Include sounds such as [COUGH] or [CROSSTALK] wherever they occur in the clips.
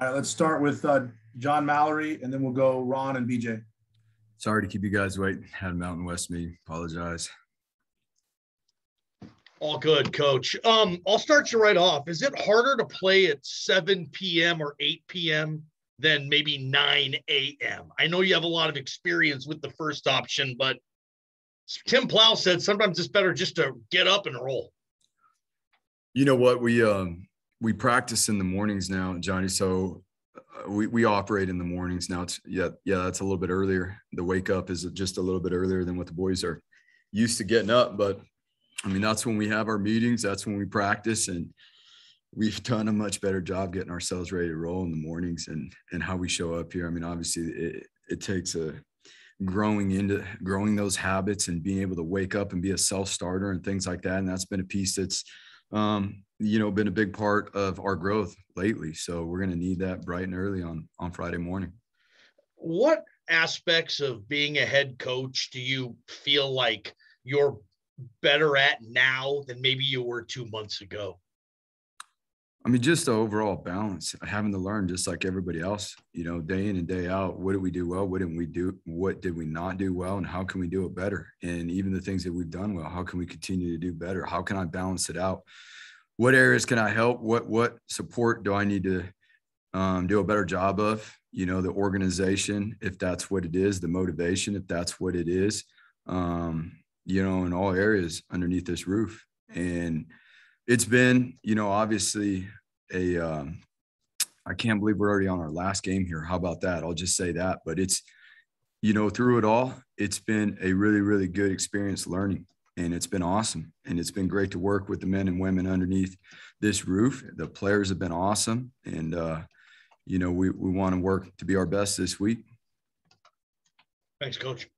All right, let's start with uh, John Mallory, and then we'll go Ron and BJ. Sorry to keep you guys waiting. Had a Mountain West me. Apologize. All good, coach. Um, I'll start you right off. Is it harder to play at 7 p.m. or 8 p.m. than maybe 9 a.m.? I know you have a lot of experience with the first option, but Tim Plough said sometimes it's better just to get up and roll. You know what? We um we practice in the mornings now, Johnny. So uh, we we operate in the mornings now. It's yeah, yeah, that's a little bit earlier. The wake up is just a little bit earlier than what the boys are used to getting up, but I mean, that's when we have our meetings. That's when we practice, and we've done a much better job getting ourselves ready to roll in the mornings and and how we show up here. I mean, obviously, it, it takes a growing into growing those habits and being able to wake up and be a self starter and things like that. And that's been a piece that's um, you know been a big part of our growth lately. So we're going to need that bright and early on on Friday morning. What aspects of being a head coach do you feel like you're better at now than maybe you were two months ago? I mean, just the overall balance, having to learn just like everybody else, you know, day in and day out. What did we do well? What didn't we do? What did we not do well? And how can we do it better? And even the things that we've done well, how can we continue to do better? How can I balance it out? What areas can I help? What what support do I need to um, do a better job of? You know, the organization, if that's what it is, the motivation, if that's what it is. Um, you know, in all areas underneath this roof. And it's been, you know, obviously a, um, I can't believe we're already on our last game here. How about that? I'll just say that. But it's, you know, through it all, it's been a really, really good experience learning. And it's been awesome. And it's been great to work with the men and women underneath this roof. The players have been awesome. And, uh, you know, we, we want to work to be our best this week. Thanks, coach.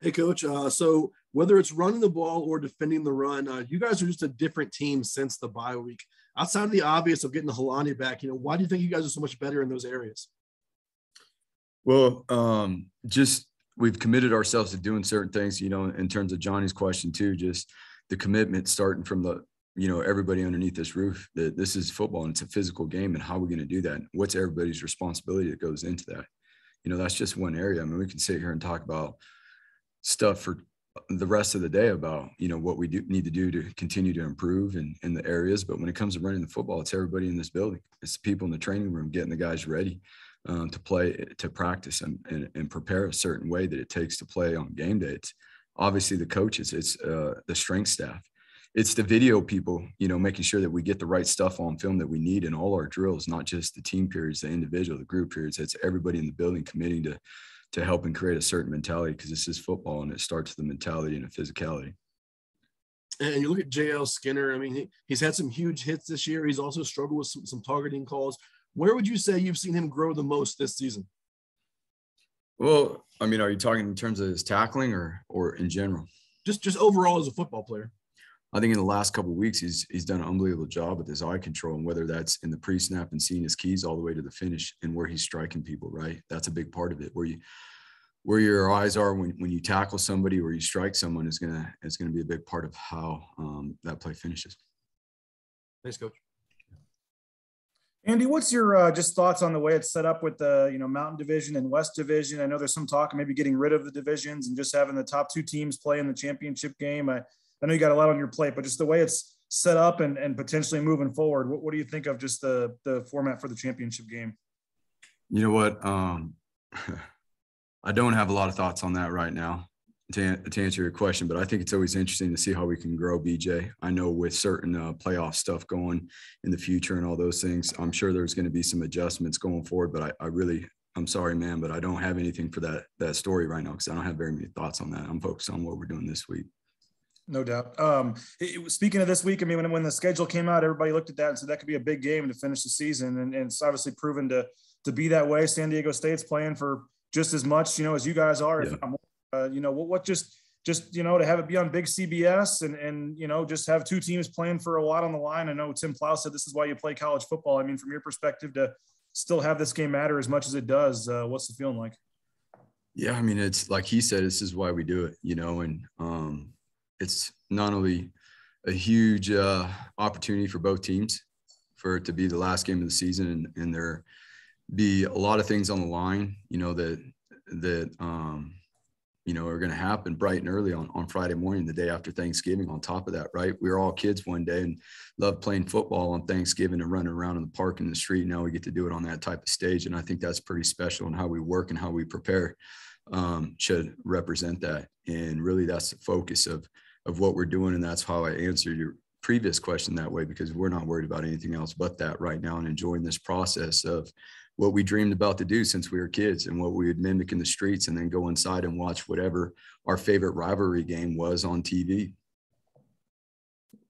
Hey, coach. Uh, so whether it's running the ball or defending the run, uh, you guys are just a different team since the bye week. Outside of the obvious of getting the Holani back, you know, why do you think you guys are so much better in those areas? Well, um, just we've committed ourselves to doing certain things, you know, in terms of Johnny's question too, just the commitment starting from the, you know, everybody underneath this roof that this is football and it's a physical game. And how are we going to do that? What's everybody's responsibility that goes into that? You know, that's just one area. I mean, we can sit here and talk about stuff for the rest of the day about you know what we do need to do to continue to improve in, in the areas. But when it comes to running the football it's everybody in this building. It's the people in the training room getting the guys ready um, to play to practice and, and, and, prepare a certain way that it takes to play on game day. It's obviously the coaches it's uh, the strength staff. It's the video people you know making sure that we get the right stuff on film that we need in all our drills not just the team periods the individual the group periods. It's everybody in the building committing to to help and create a certain mentality because this is football and it starts with the mentality and the physicality. And you look at JL Skinner, I mean, he, he's had some huge hits this year. He's also struggled with some, some targeting calls. Where would you say you've seen him grow the most this season? Well, I mean, are you talking in terms of his tackling or or in general? Just just overall as a football player. I think in the last couple weeks he's he's done an unbelievable job with his eye control and whether that's in the pre-snap and seeing his keys all the way to the finish and where he's striking people, right? That's a big part of it. Where you where your eyes are when, when you tackle somebody or you strike someone is gonna is gonna be a big part of how um, that play finishes. Thanks, coach. Andy, what's your uh, just thoughts on the way it's set up with the you know Mountain Division and West Division? I know there's some talk of maybe getting rid of the divisions and just having the top two teams play in the championship game. I, I know you got a lot on your plate, but just the way it's set up and, and potentially moving forward, what, what do you think of just the the format for the championship game? You know what? Um, [LAUGHS] I don't have a lot of thoughts on that right now to, to answer your question, but I think it's always interesting to see how we can grow BJ. I know with certain uh, playoff stuff going in the future and all those things, I'm sure there's going to be some adjustments going forward, but I, I really, I'm sorry, man, but I don't have anything for that, that story right now because I don't have very many thoughts on that. I'm focused on what we're doing this week. No doubt. Um, it, speaking of this week, I mean, when, when the schedule came out, everybody looked at that and said that could be a big game to finish the season. And, and it's obviously proven to, to be that way. San Diego State's playing for just as much, you know, as you guys are. Yeah. Uh, you know, what, what just, just, you know, to have it be on big CBS and, and, you know, just have two teams playing for a lot on the line. I know Tim Plough said this is why you play college football. I mean, from your perspective to still have this game matter as much as it does, uh, what's the feeling like? Yeah. I mean, it's like he said, this is why we do it, you know, and, um, it's not only a huge uh, opportunity for both teams for it to be the last game of the season and, and there be a lot of things on the line, you know, that, that, um, you know, are going to happen bright and early on, on Friday morning, the day after Thanksgiving. On top of that, right? We were all kids one day and loved playing football on Thanksgiving and running around in the park in the street. Now we get to do it on that type of stage. And I think that's pretty special and how we work and how we prepare um, should represent that. And really that's the focus of, of what we're doing. And that's how I answered your previous question that way, because we're not worried about anything else but that right now and enjoying this process of what we dreamed about to do since we were kids and what we would mimic in the streets and then go inside and watch whatever our favorite rivalry game was on TV.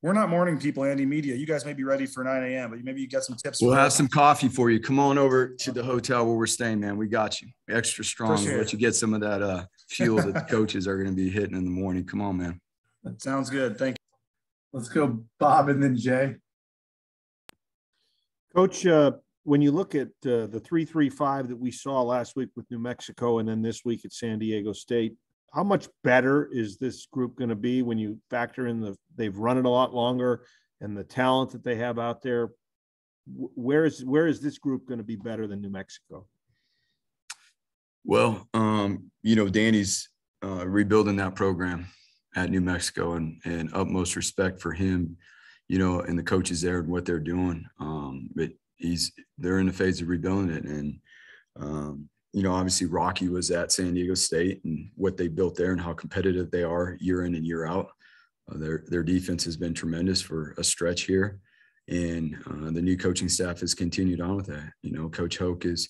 We're not morning people, Andy Media. You guys may be ready for 9 a.m., but maybe you got some tips. We'll have some coffee for you. Come on over to the hotel where we're staying, man. We got you. Extra strong. Let you get some of that uh, fuel that the coaches are going to be hitting in the morning. Come on, man. That sounds good. Thank you. Let's go, Bob, and then Jay. Coach, uh, when you look at uh, the three three five that we saw last week with New Mexico, and then this week at San Diego State, how much better is this group going to be when you factor in the they've run it a lot longer and the talent that they have out there? Where is where is this group going to be better than New Mexico? Well, um, you know, Danny's uh, rebuilding that program at New Mexico, and and utmost respect for him, you know, and the coaches there and what they're doing. Um, but he's they're in the phase of rebuilding it, and um, you know, obviously Rocky was at San Diego State and what they built there and how competitive they are year in and year out. Uh, their their defense has been tremendous for a stretch here, and uh, the new coaching staff has continued on with that. You know, Coach Hoke is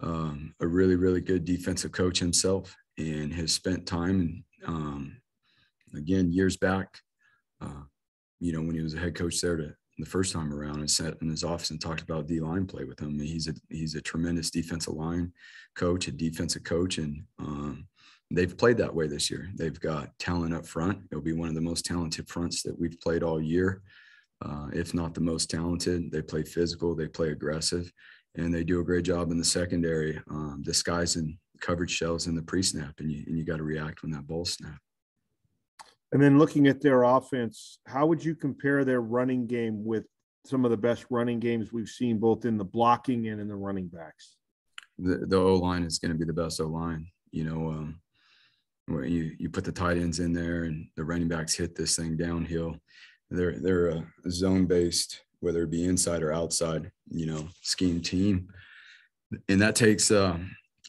um, a really really good defensive coach himself, and has spent time um, again years back, uh, you know, when he was a head coach there to the first time around and sat in his office and talked about D line play with him. He's a he's a tremendous defensive line coach, a defensive coach, and um, they've played that way this year. They've got talent up front. It'll be one of the most talented fronts that we've played all year, uh, if not the most talented. They play physical, they play aggressive, and they do a great job in the secondary, um, disguising coverage shells in the pre-snap, and you and you got to react when that ball snap. And then looking at their offense, how would you compare their running game with some of the best running games we've seen both in the blocking and in the running backs? The, the O line is going to be the best O line. You know, um, you you put the tight ends in there and the running backs hit this thing downhill. They're they're a zone based, whether it be inside or outside, you know, scheme team, and that takes uh,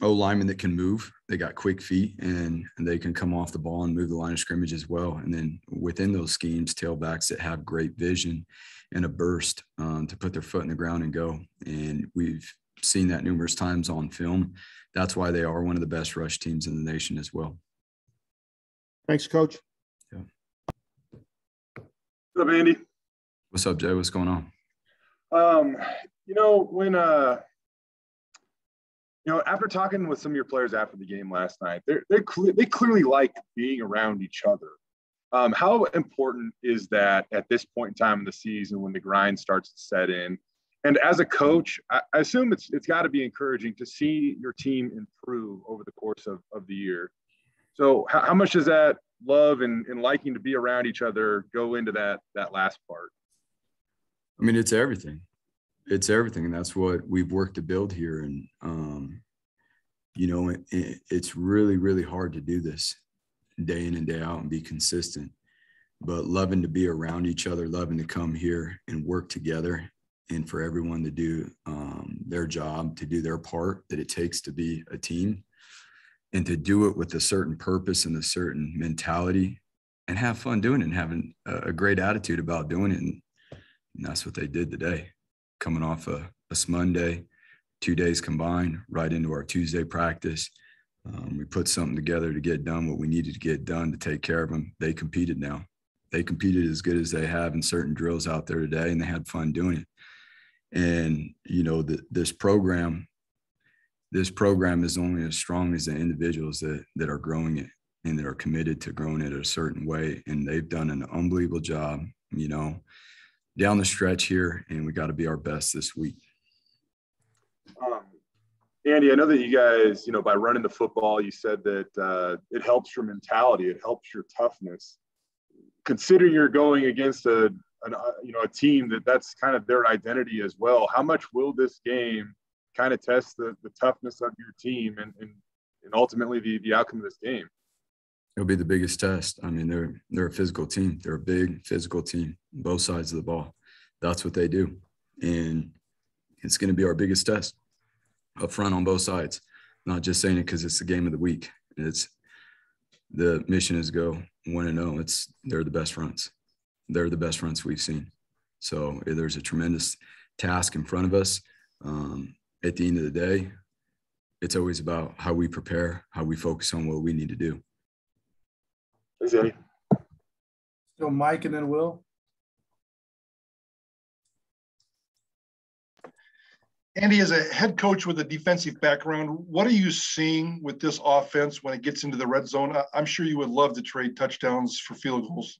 O linemen that can move they got quick feet and, and they can come off the ball and move the line of scrimmage as well. And then within those schemes, tailbacks that have great vision and a burst um, to put their foot in the ground and go. And we've seen that numerous times on film. That's why they are one of the best rush teams in the nation as well. Thanks, Coach. Yeah. What's up, Andy? What's up, Jay? What's going on? Um, you know, when uh you know, after talking with some of your players after the game last night, they're, they're cle- they clearly like being around each other. Um, how important is that at this point in time in the season when the grind starts to set in? And as a coach, I, I assume it's it's got to be encouraging to see your team improve over the course of, of the year. So how, how much does that love and, and liking to be around each other go into that that last part? I mean, it's everything it's everything and that's what we've worked to build here and um, you know it, it, it's really really hard to do this day in and day out and be consistent but loving to be around each other loving to come here and work together and for everyone to do um, their job to do their part that it takes to be a team and to do it with a certain purpose and a certain mentality and have fun doing it and having a, great attitude about doing it and, and that's what they did today coming off a, a Monday, two days combined, right into our Tuesday practice. Um, we put something together to get done what we needed to get done to take care of them. They competed now. They competed as good as they have in certain drills out there today, and they had fun doing it. And you know, the, this program, this program is only as strong as the individuals that that are growing it and that are committed to growing it a certain way. And they've done an unbelievable job. You know, down the stretch here, and we got to be our best this week. Um, Andy, I know that you guys, you know, by running the football, you said that uh, it helps your mentality, it helps your toughness. Considering you're going against a, an, uh, you know a team that that's kind of their identity as well. How much will this game kind of test the, the toughness of your team and, and and ultimately the the outcome of this game? It'll be the biggest test. I mean, they're they're a physical team. They're a big physical team, both sides of the ball. That's what they do, and it's going to be our biggest test up front on both sides. Not just saying it because it's the game of the week. It's the mission is go one and zero. It's they're the best fronts. They're the best fronts we've seen. So eh, there's a tremendous task in front of us. Um, at the end of the day, it's always about how we prepare, how we focus on what we need to do. Thanks, Eddie. So Mike and then Will. Andy, as a head coach with a defensive background, what are you seeing with this offense when it gets into the red zone? I'm sure you would love to trade touchdowns for field goals.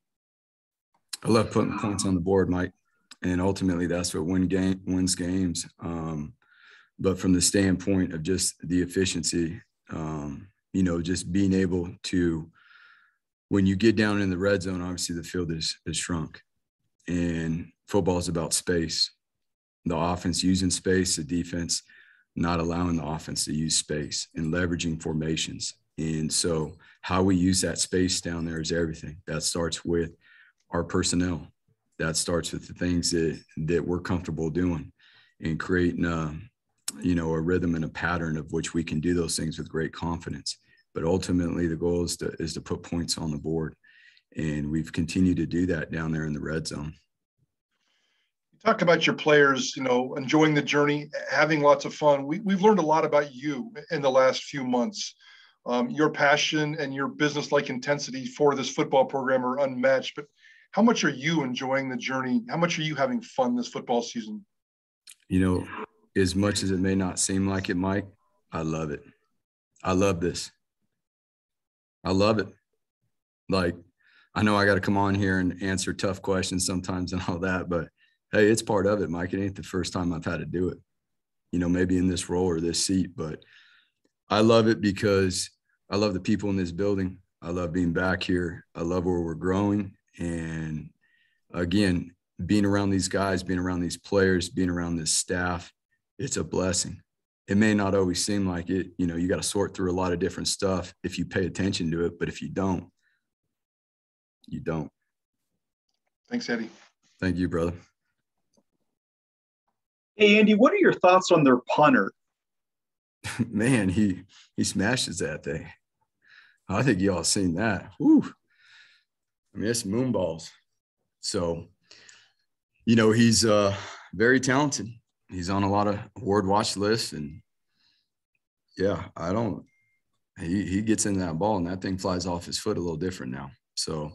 I love putting points on the board, Mike, and ultimately that's what win game wins games. Um, but from the standpoint of just the efficiency, um, you know, just being able to, when you get down in the red zone, obviously the field is is shrunk, and football is about space the offense using space, the defense not allowing the offense to use space and leveraging formations. And so, how we use that space down there is everything. That starts with our personnel. That starts with the things that that we're comfortable doing, and creating a, you know, a rhythm and a pattern of which we can do those things with great confidence. But ultimately, the goal is to is to put points on the board, and we've continued to do that down there in the red zone You talked about your players, you know, enjoying the journey, having lots of fun. We, we've learned a lot about you in the last few months. Um, your passion and your business-like intensity for this football program are unmatched. But how much are you enjoying the journey? How much are you having fun this football season? You know, as much as it may not seem like it, Mike, I love it. I love this. I love it. Like, I know I got to come on here and answer tough questions sometimes and all that, but hey, it's part of it, Mike. It ain't the first time I've had to do it, you know, maybe in this role or this seat, but I love it because I love the people in this building. I love being back here. I love where we're growing. And again, being around these guys, being around these players, being around this staff, it's a blessing. It may not always seem like it. You know, you got to sort through a lot of different stuff if you pay attention to it. But if you don't, you don't. Thanks, Eddie. Thank you, brother. Hey Andy, what are your thoughts on their punter? [LAUGHS] Man, he he smashes that thing. I think y'all seen that. Whew. I mean, it's moonballs. So, you know, he's uh very talented. He's on a lot of award watch lists, and yeah, I don't. He he gets in that ball, and that thing flies off his foot a little different now. So,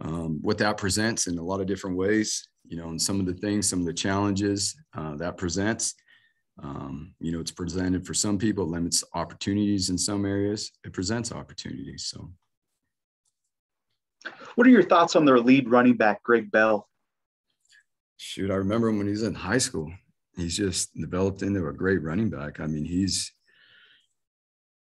um, what that presents in a lot of different ways you know, and some of the things, some of the challenges uh, that presents. Um, you know, it's presented for some people, limits opportunities in some areas. It presents opportunities. So, what are your thoughts on their lead running back, Greg Bell? Shoot, I remember him when he was in high school. He's just developed into a great running back. I mean, he's,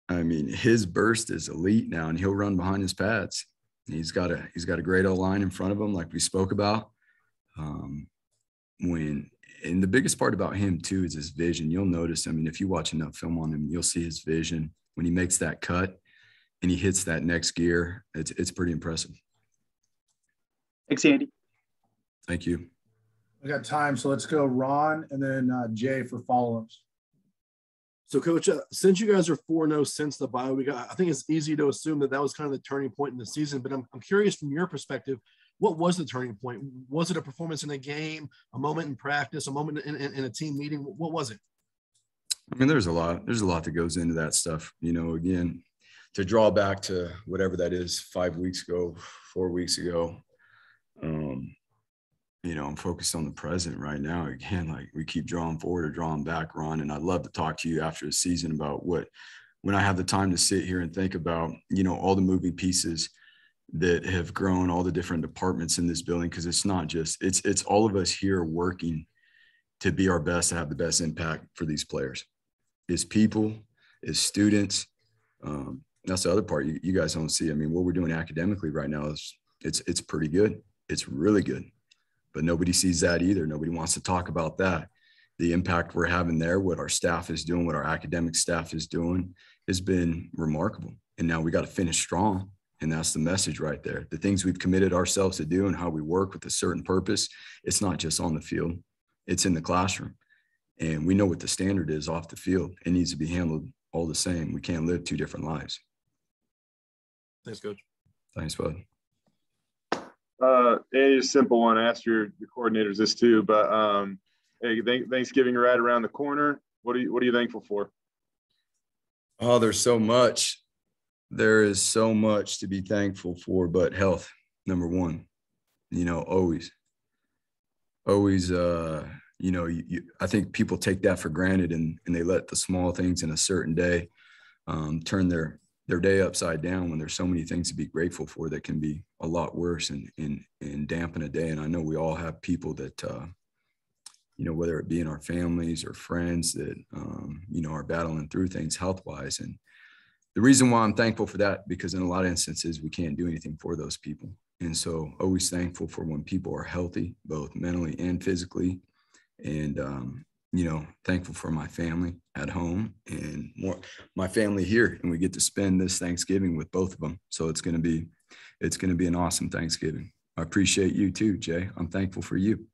I mean, his burst is elite now, and he'll run behind his pads. He's got a he's got a great O line in front of him, like we spoke about um, when and the biggest part about him too is his vision. You'll notice. I mean, if you watch enough film on him, you'll see his vision when he makes that cut and he hits that next gear. It's it's pretty impressive. Thanks, Andy. Thank you. We got time, so let's go Ron and then uh, Jay for follow-ups. So, Coach, uh, since you guys are 4 0 since the bye week, I think it's easy to assume that that was kind of the turning point in the season. But I'm, I'm curious from your perspective, what was the turning point? Was it a performance in a game, a moment in practice, a moment in, in, in a team meeting? What was it? I mean, there's a lot. There's a lot that goes into that stuff. You know, again, to draw back to whatever that is, five weeks ago, four weeks ago. Um, you know, I'm focused on the present right now. Again, [LAUGHS] like we keep drawing forward or drawing back, Ron. And I'd love to talk to you after the season about what, when I have the time to sit here and think about, you know, all the moving pieces that have grown all the different departments in this building because it's not just it's it's all of us here working to be our best to have the best impact for these players as people as students um, that's the other part you, you guys don't see i mean what we're doing academically right now is it's it's pretty good it's really good but nobody sees that either. Nobody wants to talk about that. The impact we're having there, what our staff is doing, what our academic staff is doing, has been remarkable. And now we got to finish strong. And that's the message right there. The things we've committed ourselves to do and how we work with a certain purpose, it's not just on the field, it's in the classroom. And we know what the standard is off the field. It needs to be handled all the same. We can't live two different lives. Thanks, Coach. Thanks, bud. Uh, it's a simple one. I asked your, your coordinators this too, but um, hey, th- Thanksgiving right around the corner. What are you What are you thankful for? Oh, there's so much. There is so much to be thankful for, but health, number one. You know, always, always. Uh, you know, you, you, I think people take that for granted, and and they let the small things in a certain day um, turn their their day upside down when there's so many things to be grateful for that can be a lot worse and and and dampen a day. And I know we all have people that uh, you know whether it be in our families or friends that um, you know are battling through things health wise. And the reason why I'm thankful for that because in a lot of instances we can't do anything for those people. And so always thankful for when people are healthy, both mentally and physically. And um, you know, thankful for my family at home and more my family here. And we get to spend this Thanksgiving with both of them. So it's going to be, it's going to be an awesome Thanksgiving. I appreciate you too, Jay. I'm thankful for you.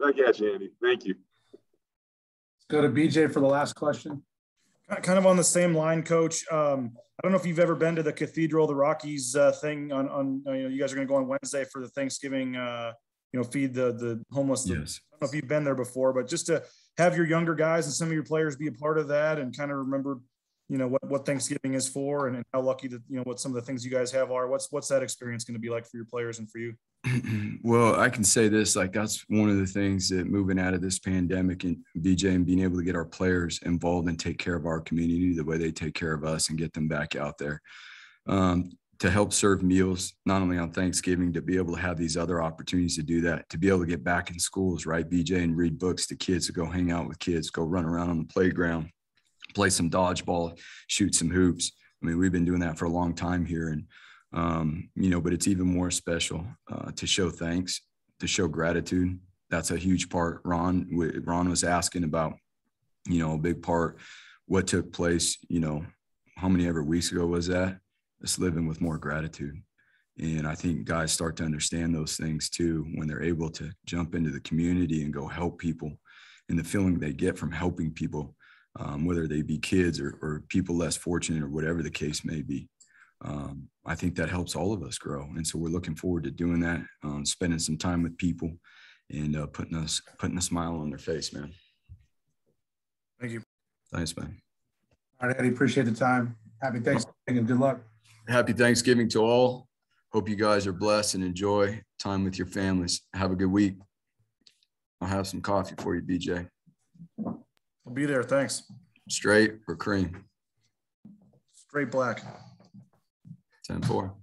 Thank you, Andy. Thank you. Let's go to BJ for the last question. Kind of on the same line, Coach. Um, I don't know if you've ever been to the Cathedral, the Rockies uh, thing on, on, you know, you guys are going to go on Wednesday for the Thanksgiving uh, you know, feed the the homeless. Yes. I don't know if you've been there before, but just to have your younger guys and some of your players be a part of that and kind of remember, you know, what, what Thanksgiving is for and, and how lucky that, you know, what some of the things you guys have are. What's what's that experience going to be like for your players and for you? [CLEARS THROAT] well, I can say this, like that's one of the things that moving out of this pandemic and BJ and being able to get our players involved and take care of our community the way they take care of us and get them back out there. Um, to help serve meals not only on Thanksgiving to be able to have these other opportunities to do that to be able to get back in schools right? BJ and read books to kids to go hang out with kids go run around on the playground play some dodgeball shoot some hoops. I mean we've been doing that for a long time here and um, you know but it's even more special uh, to show thanks to show gratitude. That's a huge part. Ron Ron was asking about you know a big part what took place you know how many ever weeks ago was that it's living with more gratitude. And I think guys start to understand those things too when they're able to jump into the community and go help people and the feeling they get from helping people, um, whether they be kids or, or, people less fortunate or whatever the case may be. Um, I think that helps all of us grow. And so we're looking forward to doing that, um, spending some time with people and uh, putting us, putting a smile on their face, man. Thank you. Thanks, man. All right, Eddie, appreciate the time. Happy Thanksgiving and good luck happy Thanksgiving to all. Hope you guys are blessed and enjoy time with your families. Have a good week. I'll have some coffee for you, BJ. I'll be there. Thanks. Straight or cream? Straight black. 10 4.